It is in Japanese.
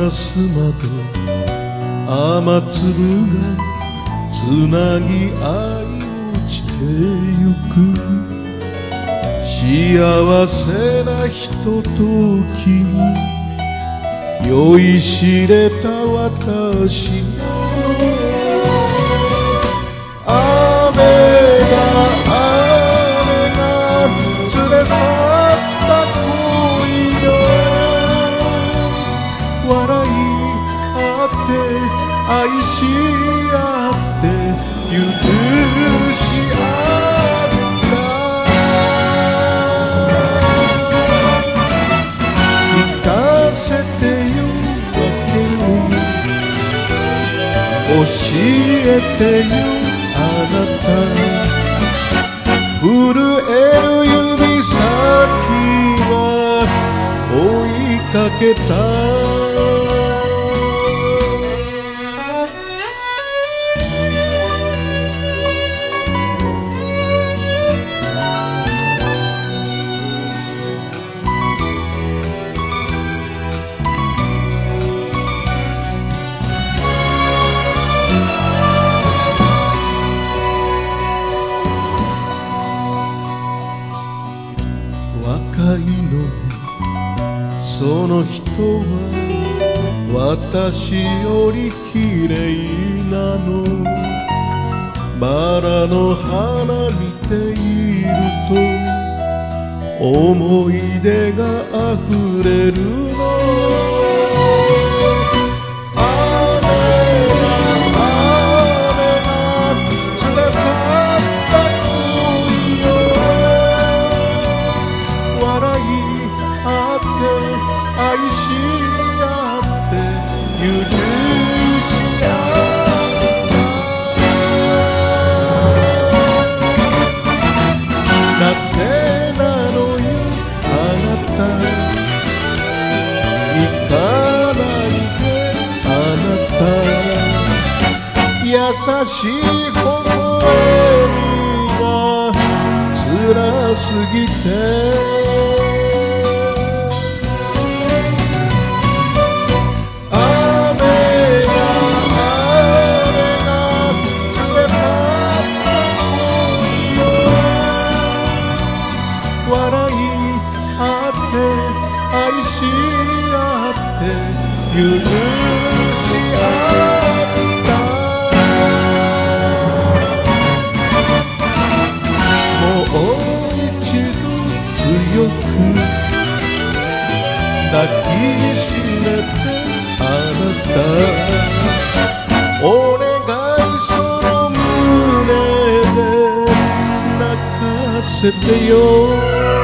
ラス窓雨粒がつなぎ合い落ちてゆく。幸せなひとときに酔いしれた私合って愛し合って許し合った聞かせてよ訳を教えてよあなた震える指先は追いかけたいのその人は私より綺麗なの。バラの花見ていると思い出があふれるの。なぜなのよあなた。行かないであなた。優しい微笑みが辛すぎて。笑い合って愛し合って許し sit the old